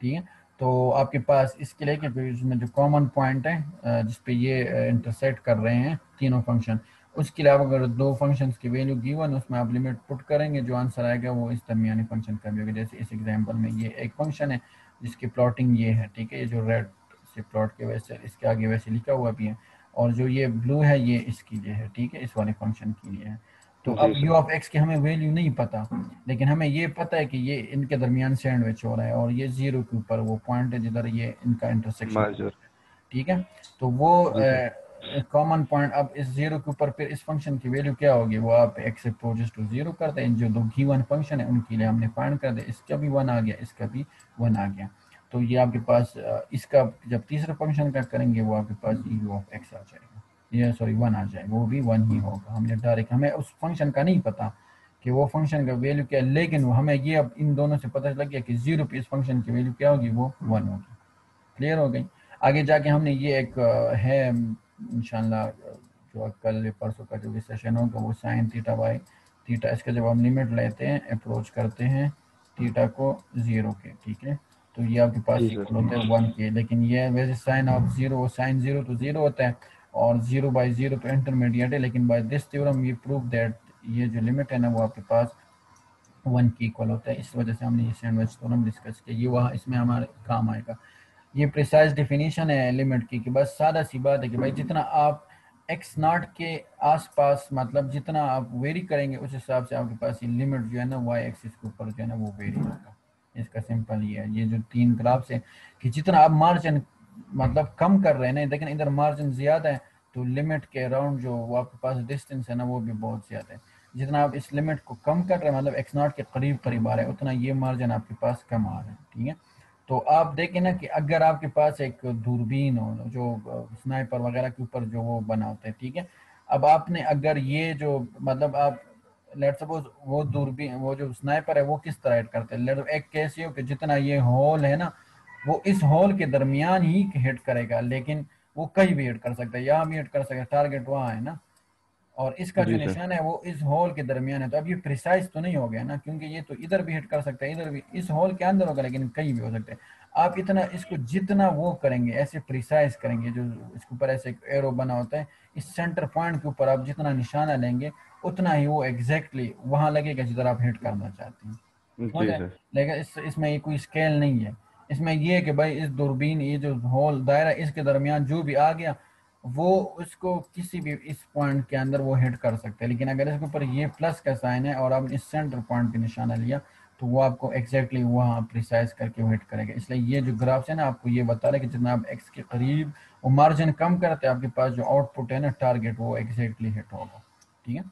ठीक है? तो आपके पास इसके लिए कि इसमें जो कॉमन पॉइंट है जिसपे ये इंटरसेक्ट कर रहे हैं तीनों फ़ंक्शन उसके अलावा अगर दो फ़ंक्शन की वैल्यू गिवन उसमें आप लिमिट पुट करेंगे, जो आंसर आएगा वो इस दरमियानी फ़ंक्शन का भी होगा। जैसे इस एग्ज़ाम्पल में ये एक फ़ंक्शन है, जिसकी प्लॉटिंग ये है, ठीक है? ये जो रेड से प्लॉट के वैसे, इसके आगे वैसे लिखा हुआ भी है, और जो ये ब्लू है, ये इसके लिए है, ठीक है? इस वाले फ़ंक्शन के लिए है। तो अब यू ऑफ़ एक्स की हमें वैल्यू नहीं पता लेकिन हमें ये पता है कि ये इनके दरमियान सैंडविच हो रहा है और ये ज़ीरो के ऊपर वो पॉइंट है जिधर ये इनका इंटरसेक्शन ठीक है? तो वो कॉमन पॉइंट अब इस ज़ीरो के ऊपर फिर इस फ़ंक्शन की वैल्यू क्या होगी? वो आप एक्स अप्रोचेस टू ज़ीरो करते हैं जो दो गिवन फ़ंक्शन है उनके लिए हमने फाइंड कर दिया। इसका भी वन आ गया इसका भी वन आ गया। तो ये आपके पास इसका जब तीसरे फ़ंक्शन का करेंगे वो आपके पास यू ऑफ़ एक्स आ जाएगा। ये सॉरी वन आ जाए वो भी वन ही होगा। हमने डायरेक्ट हमें उस फ़ंक्शन का नहीं पता कि वो फ़ंक्शन का वैल्यू क्या है लेकिन हमें ये अब इन दोनों से पता लग गया कि ज़ीरो पे इस फ़ंक्शन की वैल्यू क्या होगी वो वन होगी। क्लियर हो गई? आगे जाके हमने ये एक है इंशाल्लाह जो कल परसों का जो भी सेशन होगा वो साइन थीटा बाई थीटा इसका जब हम लिमिट लेते हैं अप्रोच करते हैं थीटा को ज़ीरो के ठीक है? तो ये आपके पास इक्वल होता है वन के लेकिन ये वैसे sine of zero sine zero तो ज़ीरो होता है। और ज़ीरो बाई ज़ीरो तो इंटरमीडिएट है, लेकिन बाय दिस थ्योरम ये प्रूव दैट ये जो लिमिट है ना वो आपके पास वन की इक्वल होता है। इस वजह से हमने ये सैंडविच थ्योरम डिस्कस किया। ये वहाँ इसमें हमारे काम आएगा। ये प्रिसाइज डिफिनीशन है लिमिट की कि बस सादा सी बात है कि भाई जितना आप एक्स नॉट के आसपास मतलब जितना आप वेरी करेंगे, उस हिसाब से आपके पास ये लिमिट जो है ना वाई एक्सिस के ऊपर जो है ना वो वेरी होगा। इसका सिंपल ये है। ये जो तीन ग्राफ्स है कि जितना आप मार्जिन मतलब कम कर रहे हैं लेकिन इधर मार्जिन ज़्यादा है तो लिमिट के अराउंड जो वो आपके पास डिस्टेंस है ना, वो भी बहुत ज़्यादा है। जितना आप इस लिमिट को कम कर रहे हैं मतलब एक्स नॉट के करीब करीब आ रहे हैं, उतना ये मार्जिन आपके पास कम आ रहा है, ठीक है? तो आप देखें ना कि अगर आपके पास एक दूरबीन हो, जो स्नाइपर वगैरह के ऊपर जो वो बना होता है, ठीक है? अब आपने अगर ये जो मतलब आप लेट सपोज़ वो दूरबीन, वो जो स्नाइपर है, वो किस तरह हिट करते हैं? एक केस हो कि जितना ये होल है ना वो इस होल के दरमियान ही हिट करेगा लेकिन वो कहीं भी हिट कर सकता है यहाँ भी हिट कर सकता है टारगेट वहाँ है ना? और इसका जो निशान है वो इस होल के दरमियान है तो अब ये प्रिसाइज तो नहीं हो गया ना क्योंकि ये तो इधर भी हिट कर सकता है इधर भी इस होल के अंदर होगा लेकिन कहीं भी हो सकता है। आप इतना इसको जितना वो करेंगे ऐसे प्रिसाइज करेंगे जो इसके ऊपर ऐसे एक एरो बना होता है इस सेंटर पॉइंट के ऊपर आप जितना निशाना लेंगे उतना ही वो एग्जैक्टली वहाँ लगेगा जिधर आप हिट करना चाहते हैं। लेकिन इस, इसमें ये कोई स्केल नहीं है। इसमें यह है कि भाई इस दूरबीन, ये जो होल दायरा इसके दरमियान जो भी आ गया, वो उसको किसी भी इस पॉइंट के अंदर वो हिट कर सकते हैं। लेकिन अगर इसके ऊपर ये प्लस का साइन है और आपने इस सेंटर पॉइंट पे निशाना लिया तो वो आपको एग्जैक्टली exactly वहाँ प्रिसाइज करके वो हिट करेगा। इसलिए ये जो ग्राफ्स है ना, आपको ये बता रहे कि जितना आप एक्स के करीब, वो मार्जिन कम करते हैं, आपके पास जो आउटपुट है ना टारगेट वो एग्जैक्टली हिट होगा। ठीक है?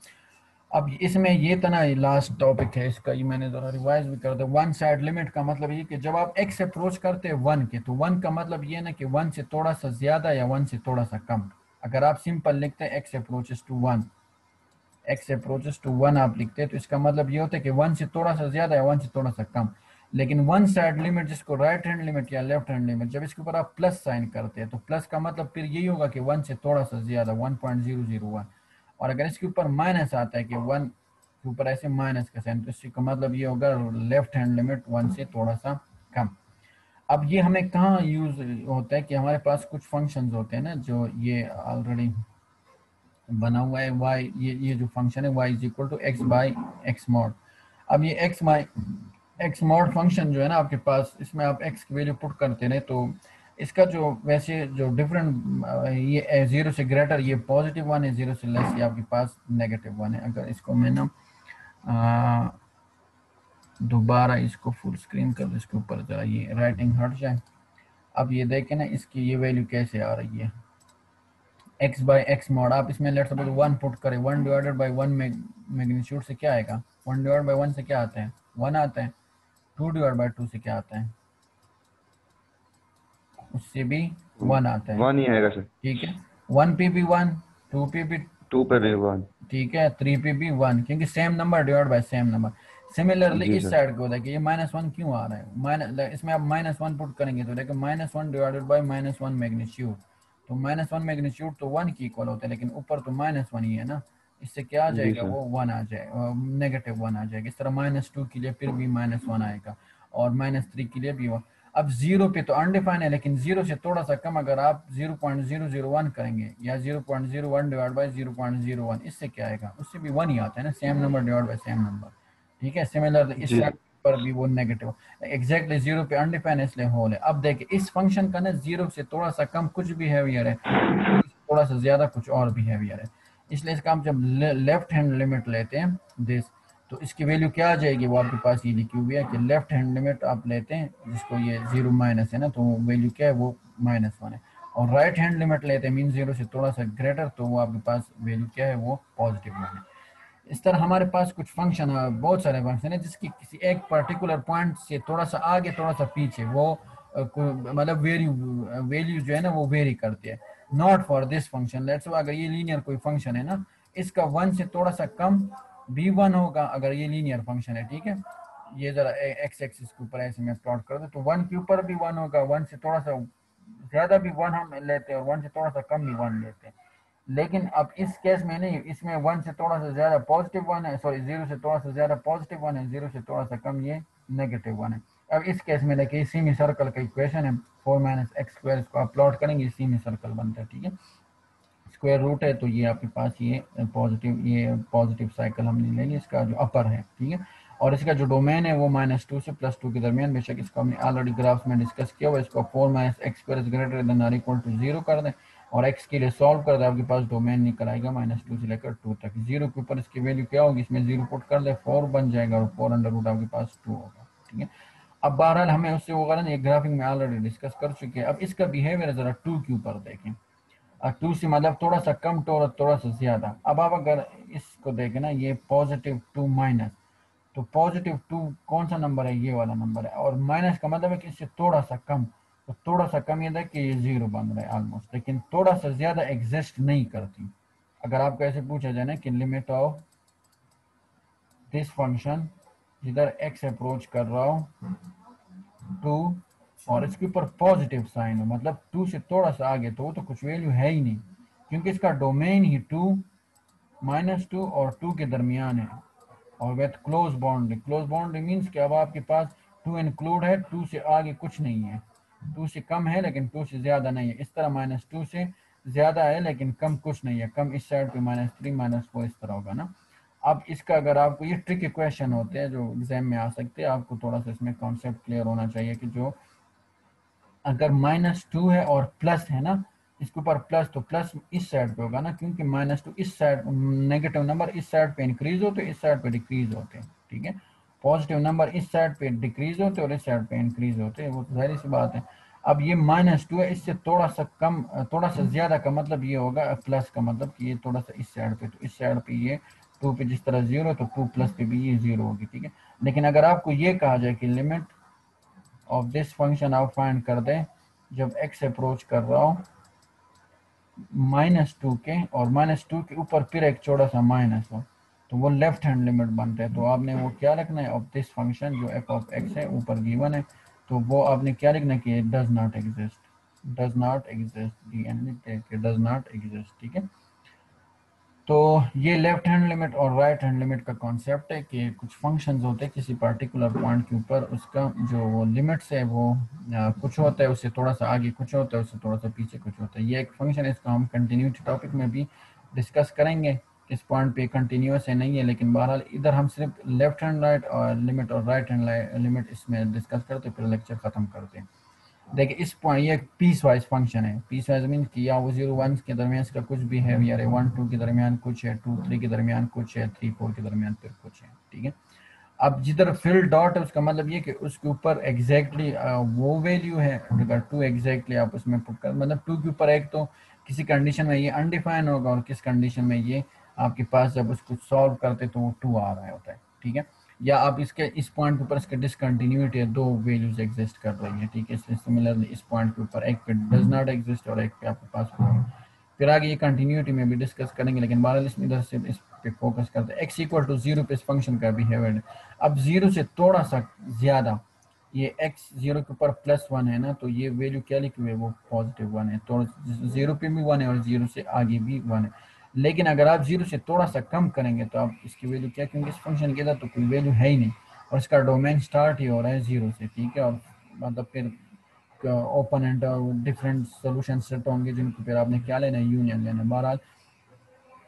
अब इसमें ये तना लास्ट टॉपिक है, इसका ये मैंने जरा रिवाइज भी कर दिया। वन साइड लिमिट का मतलब ये कि जब आप एक्स अप्रोच करते हैं वन के तो वन का मतलब ये ना कि वन से थोड़ा सा ज़्यादा या वन से थोड़ा सा कम। अगर आप सिंपल लिखते हैं x approaches to one x approaches to one आप लिखते हैं तो इसका मतलब ये होता है कि वन से थोड़ा सा ज़्यादा या वन से थोड़ा सा कम। लेकिन वन साइड लिमिट जिसको राइट हैंड लिमिट या लेफ़्ट हैंड लिमिट जब इसके ऊपर आप प्लस साइन करते हैं तो प्लस का मतलब फिर यही होगा कि वन से थोड़ा सा ज़्यादा one point zero zero one और अगर इसके ऊपर माइनस आता है कि वन के ऊपर ऐसे माइनस का साइन तो इसका मतलब ये होगा लेफ़्ट हैंड लिमिट वन से थोड़ा सा कम। अब ये हमें कहाँ यूज़ होता है कि हमारे पास कुछ फ़ंक्शंस होते हैं ना, जो ये ऑलरेडी बना हुआ है, y, ये ये जो फ़ंक्शन है, y is equal to x by x mod अब ये x by x mod function जो है ना, आपके पास, इसमें आप एक्स की वैल्यू पुट करते रहे तो इसका जो वैसे जो डिफरेंट ये ज़ीरो से ग्रेटर ये पॉजिटिव वन है ज़ीरो से लेस ये आपके पास नेगेटिव वन है। अगर इसको मैं ना दोबारा इसको फुल स्क्रीन कर दो, इसके ऊपर जरा ये राइटिंग हट जाए। अब ये देखें ना, इसकी ये वैल्यू कैसे आ रही है। एक्स बाई एक्स मॉड आप इसमें लेट सपोज़ वन पुट करें one divided by one magnitude से क्या आएगा? वन डिवाइड बाई वन से क्या आता है? वन आता है। टू डिवाइड बाई टू से क्या आता है? उससे भी वन आता है।
वन ही आएगा सर
ठीक है? वन पे भी वन टू पे भी
टू पे भी वन
ठीक है? थ्री पे भी वन क्योंकि same number divide by same number similarly इस साइड को देखिए ये माइनस वन क्यों आ रहा है? माइनस इसमें आप माइनस वन पुट करेंगे तो देखिए minus one divided by minus one magnitude तो माइनस वन मैग्नीट्यूड तो वन की इक्वल होता है लेकिन ऊपर तो माइनस वन ही है ना। इससे क्या आ जाएगा? वो वन आ जाएगा नेगेटिव वन आ जाएगा। इस तरह माइनस टू के लिए फिर भी माइनस वन आएगा। और माइनस थ्री के लिए भी वन अब ज़ीरो पे तो अनडिफाइन है लेकिन ज़ीरो से थोड़ा सा कम अगर आप zero point zero zero one करेंगे या zero point zero one divide by zero point zero one इससे क्या आएगा? उससे भी वन ही आता है ना same number divide by same number ठीक है? सिमिलर इस पर भी वो नेगेटिव एग्जैक्टली ज़ीरो पे अनडिफाइन इसलिए होल है। अब देखिए इस फ़ंक्शन का ना ज़ीरो से थोड़ा सा कम कुछ भी हैवियर है थोड़ा सा ज़्यादा कुछ और भी हैवियर है। इसलिए इसका हम जब लेफ़्ट हैंड लिमिट लेते हैं दिस तो इसकी वैल्यू क्या आ जाएगी? वो आपके पास ये लिखी हुई है कि लेफ़्ट हैंड लिमिट आप लेते हैं, जिसको ये ज़ीरो माइनस है ना तो वैल्यू क्या है? वो माइनस वन है। और राइट हैंड लिमिट लेते हैं मीन ज़ीरो से थोड़ा सा ग्रेटर तो वो आपके पास वैल्यू क्या है? वो पॉजिटिव वन है। इस तरह हमारे पास कुछ फ़ंक्शन है बहुत सारे फ़ंक्शन है, जिसकी किसी एक पर्टिकुलर पॉइंट से थोड़ा सा आगे, थोड़ा सा पीछे, वो मतलब वेरी वैल्यू जो है ना, वो वेरी करती है। Not for this function let's अगर ये लीनियर कोई फ़ंक्शन है ना, इसका वन से थोड़ा सा कम भी वन होगा, अगर ये लीनियर फ़ंक्शन है, ठीक है? ये जरा एक्स एक्सिस के ऊपर ऐसे मैं प्लॉट कर दूँ तो वन के ऊपर भी वन होगा वन से थोड़ा सा ज़्यादा भी वन हम लेते हैं और वन से थोड़ा सा कम भी वन लेते हैं। लेकिन अब इस केस में नहीं, इसमें वन से थोड़ा सा ज़्यादा पॉजिटिव वन है सॉरी ज़ीरो से थोड़ा सा ज़्यादा पॉजिटिव वन है ज़ीरो से थोड़ा सा कम ये नेगेटिव वन है। अब इस केस में देखिए सीमी सर्कल का इक्वेशन है फोर माइनस एक्स स्क्वायर इसको आप प्लॉट करेंगे सीमी सर्कल बनता है, ठीक है? स्क्वायर रूट है तो ये आपके पास ये पॉजिटिव ये पॉजिटिव साइकिल हमने ले लिया इसका जो अपर है, ठीक है? और इसका जो डोमेन है, वो माइनस टू से प्लस टू के दरमियान, बेशक इसको हमने ऑलरेडी ग्राफ्स में डिस्कस किया हुआ इसको four minus x square greater than or equal to zero कर दें और एक्स के लिए सॉल्व कर दें, आपके पास डोमेन निकल आएगा माइनस टू से लेकर टू तक। ज़ीरो के ऊपर इसकी वैल्यू क्या होगी? इसमें ज़ीरो पुट कर दे फोर बन जाएगा और फोर अंडर रूट आपके पास टू होगा, ठीक है? अब बहरहाल, हमें उससे वो करना ग्राफिक में ऑलरेडी डिस्कस कर चुके हैं। अब इसका बिहेवियर जरा टू के ऊपर देखें। टू से मतलब थोड़ा सा कम तो थोड़ा सा ज़्यादा। अब आप अगर इसको देखें ना, ये पॉजिटिव टू माइनस तो पॉजिटिव टू कौन सा नंबर है? ये वाला नंबर है। और माइनस का मतलब है कि इससे थोड़ा सा कम। तो थोड़ा सा कम ये देख कि ये ज़ीरो बन रहा है ऑलमोस्ट लेकिन थोड़ा सा ज़्यादा एग्जिस्ट नहीं करती। अगर आपको ऐसे पूछा जाए ना कि लिमिट ऑफ़ दिस फ़ंक्शन जिधर एक्स अप्रोच कर रहा हूँ टू और इसके ऊपर पॉजिटिव साइन हो। मतलब टू से थोड़ा सा आगे तो वो तो कुछ वैल्यू है ही नहीं, क्योंकि इसका डोमेन ही टू माइनस टू और टू के दरमियान है। और with close boundary close boundary means कि अब आपके पास टू इंक्लूड है टू से आगे कुछ नहीं है। टू से कम है, लेकिन टू से ज़्यादा नहीं है। इस तरह माइनस टू से ज़्यादा है, लेकिन कम कुछ नहीं है। कम इस साइड पे माइनस थ्री माइनस फोर इस तरह होगा ना। अब इसका अगर आपको ये ट्रिक क्वेश्चन होते हैं, जो एग्ज़ाम में आ सकते हैं, आपको थोड़ा सा इसमें कॉन्सेप्ट क्लियर होना चाहिए कि जो अगर माइनस टू है और प्लस है ना, इसके ऊपर प्लस तो प्लस इस साइड पे होगा ना, क्योंकि माइनस टू इस साइड नेगेटिव नंबर इस साइड पे इंक्रीज होते इस साइड पे डिक्रीज होते हैं, ठीक है? पॉजिटिव नंबर इस साइड पे डिक्रीज होते और इस साइड पे इंक्रीज होते हैं, वो तो ज़ाहिर सी बात है। अब ये माइनस टू है, इससे थोड़ा सा कम, थोड़ा सा ज़्यादा का मतलब ये होगा प्लस का मतलब कि ये थोड़ा सा इस साइड पे तो इस साइड पे ये टू पे जिस तरह ज़ीरो तो टू प्लस पे भी ये ज़ीरो होगी, ठीक है? लेकिन अगर आपको ये कहा जाए कि लिमिट ऑफ़ दिस फ़ंक्शन आप फाइंड कर दें जब एक्स अप्रोच कर रहा हो माइनस टू के, और माइनस टू के ऊपर फिर एक छोटा सा माइनस हो तो वो लेफ़्ट हैंड लिमिट बनते हैं। तो आपने वो क्या रखना है? ऑफ़ दिस फ़ंक्शन जो एफ़ ऑफ़ एक्स है, ऊपर गिवन है तो वो आपने क्या लिखना कि does not exist does not exist D N does not exist ठीक है? तो ये लेफ़्ट हैंड लिमिट और राइट हैंड लिमिट का कॉन्सेप्ट है कि कुछ फ़ंक्शंस होते हैं किसी पर्टिकुलर पॉइंट के ऊपर, उसका जो लिमिट्स है वो कुछ होता है उससे थोड़ा सा आगे कुछ होता है उससे थोड़ा सा पीछे कुछ होता है। ये एक फ़ंक्शन है, इसका हम कंटिन्यूटी टॉपिक में भी डिस्कस करेंगे। किस पॉइंट पे कंटिन्यूस है, नहीं है, लेकिन बहरहाल इधर हम सिर्फ़ लेफ़्ट हैंड राइट और लिमिट और राइट हैंड लिमिट इसमें डिस्कस करते फिर लेक्चर खत्म करते हैं। देखिए इस पॉइंट ये पीस वाइज फ़ंक्शन है। पीस वाइज मीन कि या वो ज़ीरो वन के दरमियान इसका कुछ बिहेवियर है वन टू के दरमियान कुछ है टू थ्री के दरमियान कुछ है थ्री फोर के दरमियान फिर कुछ है, ठीक है? अब जिधर फिल डॉट है, उसका मतलब ये कि उसके ऊपर एग्जैक्टली वो वैल्यू है अगर टू एग्जैक्टली आप उसमें पुट कर मतलब टू के ऊपर एक तो किसी कंडीशन में ये अनडिफाइन होगा और किस कंडीशन में ये आपके पास जब उसको सॉल्व करते तो वो टू आ रहा होता है, ठीक है? या आप इसके, इस पॉइंट के ऊपर इसके डिसकंटिन्यूटी है, दो वैल्यूज़ एग्जिस्ट कर रही है, ठीक है? इसलिए सिमिलरली इस पॉइंट के ऊपर एक पे डज नॉट एग्जिस्ट और एक पे आपके पास फिर आगे ये कंटिन्यूटी में भी डिस्कस करेंगे, लेकिन बहरहाल इसमें इधर से इस पे फोकस करते हैं। एक्स इक्वल टू ज़ीरो पे इस फ़ंक्शन का बिहेवियर अब ज़ीरो से थोड़ा सा ज़्यादा, ये एक्स ज़ीरो के ऊपर प्लस वन है ना तो ये वैल्यू क्या लिखी हुई है? वो पॉजिटिव वन है। तो ज़ीरो पे भी वन है और ज़ीरो से आगे भी वन है। लेकिन अगर आप ज़ीरो से थोड़ा सा कम करेंगे तो आप इसकी वैल्यू क्या क्योंकि इस फ़ंक्शन के अंदर तो कोई वैल्यू है ही नहीं। और इसका डोमेन स्टार्ट ही हो रहा है ज़ीरो से, ठीक है? और मतलब फिर open and different solution set होंगे जिनको फिर आपने क्या लेना है? यूनियन लेना है। बहरहाल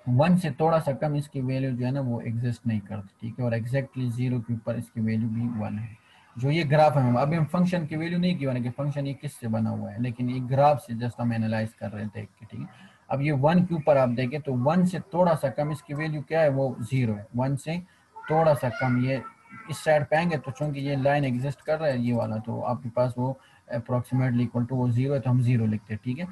वन से थोड़ा सा कम इसकी वैल्यू जो है ना, वो एग्जिस्ट नहीं करती, ठीक है? और एग्जैक्टली ज़ीरो के ऊपर इसकी वैल्यू भी वन है। जो ये ग्राफ है अभी हम फ़ंक्शन की वैल्यू नहीं की कि फ़ंक्शन ये किससे बना हुआ है? लेकिन ये ग्राफ से जस्ट हम एनालाइज कर रहे थे ठीक है? अब ये वन के ऊपर आप देखें तो वन से थोड़ा सा कम इसकी वैल्यू क्या है? वो ज़ीरो है। वन से थोड़ा सा कम ये इस साइड पे आएँगे तो चूँकि ये लाइन एग्जिस्ट कर रहा है ये वाला तो आपके पास वो अप्रोक्सीमेटली इक्वल टू वो ज़ीरो है तो हम ज़ीरो लिखते हैं ठीक है?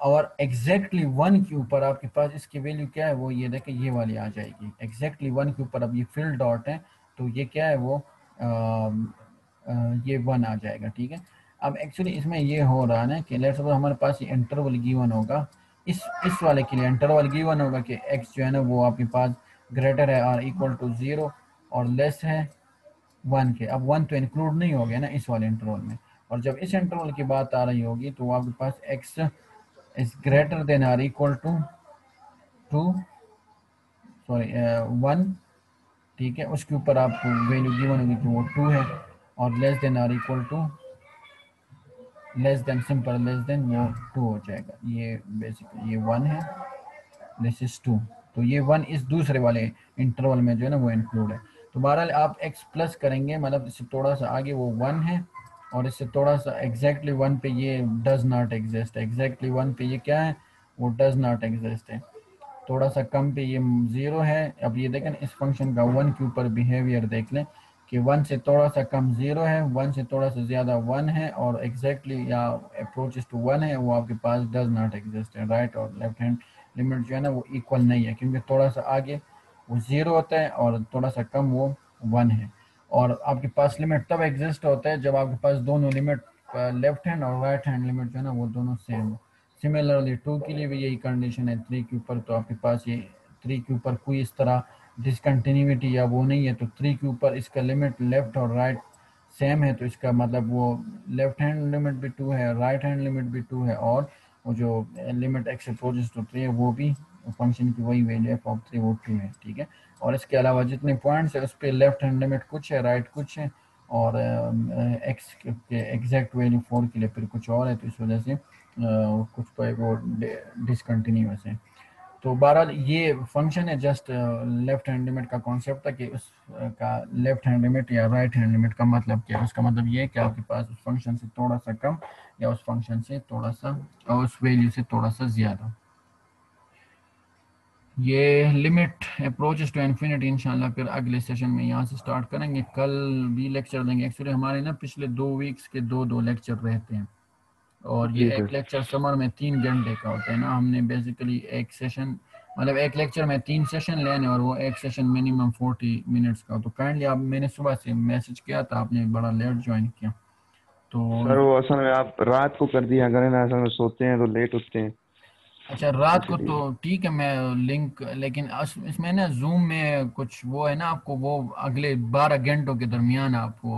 और एग्जैक्टली वन के ऊपर आपके पास इसकी वैल्यू क्या है? वो ये देखें ये वाली आ जाएगी। एग्जैक्टली वन के ऊपर अब ये फिल डॉट है तो ये क्या है? वो आ, आ, ये वन आ जाएगा ठीक है? अब एक्चुअली इसमें ये हो रहा है ना कि लेट्स हमारे पास ये इंटरवल गिवन होगा इस इस वाले के लिए इंटरवल गिवन होगा कि एक्स जो है ना, वो आपके पास ग्रेटर है और इक्वल टू ज़ीरो और लेस है वन के। अब वन तो इंक्लूड नहीं हो गया ना इस वाले इंटरवल में। और जब इस इंटरवल की बात आ रही होगी तो आपके पास x is greater than or equal to two sorry one ठीक है? उसके ऊपर आपको वैल्यू गिवन होगी कि वो टू है और less than or equal to less than simple less than वो टू हो जाएगा। ये बेसिकली ये वन है दिस इज़ टू तो ये वन इस दूसरे वाले इंटरवल में जो है ना वो इंक्लूड है। तो बहरहाल आप एक्स प्लस करेंगे मतलब इससे थोड़ा सा आगे वो वन है, और इससे थोड़ा सा एग्जैक्टली वन पे ये does not exist exactly one पे ये क्या है? वो डज नॉट एग्जिस्ट है। थोड़ा सा कम पे ये ज़ीरो है। अब ये देखें इस फ़ंक्शन का वन के ऊपर बिहेवियर देख लें। कि वन से थोड़ा सा कम ज़ीरो है वन से थोड़ा सा ज़्यादा वन है और एग्जैक्टली या अप्रोच टू वन है, वो आपके पास डज नॉट एग्जिस्ट है राइट और लेफ़्ट हैंड लिमिट जो है ना वो इक्वल नहीं है, क्योंकि थोड़ा सा आगे वो ज़ीरो होता है और थोड़ा सा कम वो वन है। और आपके पास लिमिट तब एग्जिस्ट होता है जब आपके पास दोनों लिमिट लेफ़्ट हैंड और राइट हैंड लिमिट जो है ना वो दोनों सेम हो। सिमिलरली टू के लिए भी यही कंडीशन है थ्री के ऊपर तो आपके पास ये थ्री के ऊपर कोई इस तरह डिसकंटिन्यूटी या वो नहीं है तो थ्री के ऊपर इसका लिमिट लेफ़्ट और राइट सेम है तो इसका मतलब वो लेफ़्ट हैंड लिमिट भी टू है राइट हैंड लिमिट भी टू है, और वो जो limit x approaches two three है, वो भी फ़ंक्शन की वही वैल्यू एफ़ ऑफ़ थ्री वो टू है, ठीक है? और इसके अलावा जितने पॉइंट्स है, उस पर लेफ़्ट हैंड लिमिट कुछ है राइट right कुछ है, और एक्स के एग्जैक्ट वैल्यू फोर के लिए फिर कुछ और है तो इस वजह से कुछ वो डिसकंटिन्यूस है। तो बहरहाल ये फ़ंक्शन है जस्ट लेफ़्ट हैंड लिमिट का कॉन्सेप्ट था कि उस का लेफ़्ट हैंड लिमिट या राइट हैंड लिमिट का मतलब क्या है? उसका मतलब ये है कि आपके पास उस फ़ंक्शन से थोड़ा सा कम या उस फ़ंक्शन से थोड़ा सा, और उस वैल्यू से थोड़ा सा ज़्यादा। ये लिमिट अप्रोचेस टू इन्फिनिटी इंशाल्लाह फिर अगले सेशन में यहाँ से स्टार्ट करेंगे। कल भी लेक्चर देंगे। एक्चुअली हमारे ना पिछले दो वीक्स के दो दो लेक्चर रहते हैं। और ये एक लेक्चर समर में तीन घंटे का होता है ना हमने बेसिकली एक सेशन मतलब एक लेक्चर में तीन सेशन लेने और वो एक सेशन मिनिमम फोर्टी मिनट्स का। तो काइंडली आप मैंने सुबह से मैसेज किया था आपने बड़ा लेट ज्वाइन किया।
तो सर वो असल में आप रात को कर दिया करें ना असल में सोते हैं तो लेट उठते हैं।
अच्छा रात को तो ठीक है मैं लिंक लेकिन इसमें ना जूम में कुछ वो है ना आपको वो अगले बारह घंटों के दरमियान आपको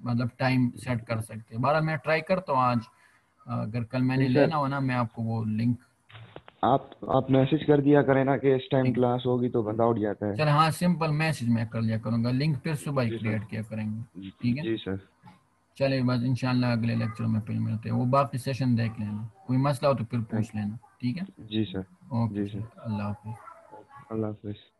मतलब टाइम सेट कर सकते हैं। बारह मैं ट्राई करता हूँ आज। अगर कल मैंने लेना हो ना मैं आपको वो लिंक
आप आप मैसेज कर दिया करें ना कि इस टाइम क्लास होगी तो बंदा उठ जाता है।
चल हाँ सिंपल मैसेज मैं कर लिया करूँगा। लिंक फिर सुबह ही क्रिएट किया करेंगे। ठीक है?
जी सर
चलिए बस इंशाल्लाह अगले लेक्चर में फिर मिलते हैं। वो बाकी सेशन देख लेना। कोई मसला हो तो फिर पूछ लेना। ठीक है?
जी सर
ओके
जी सर
अल्लाह हाफिज़।
अल्लाह हाफिज़।